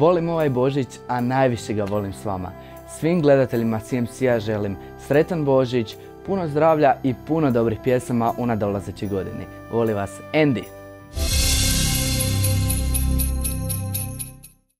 Volim ovaj Božić, a najviše ga volim s vama. Svim gledateljima CMC-a želim sretan Božić, puno zdravlja i puno dobrih pjesama u nadolazećoj godini. Voli vas Andy!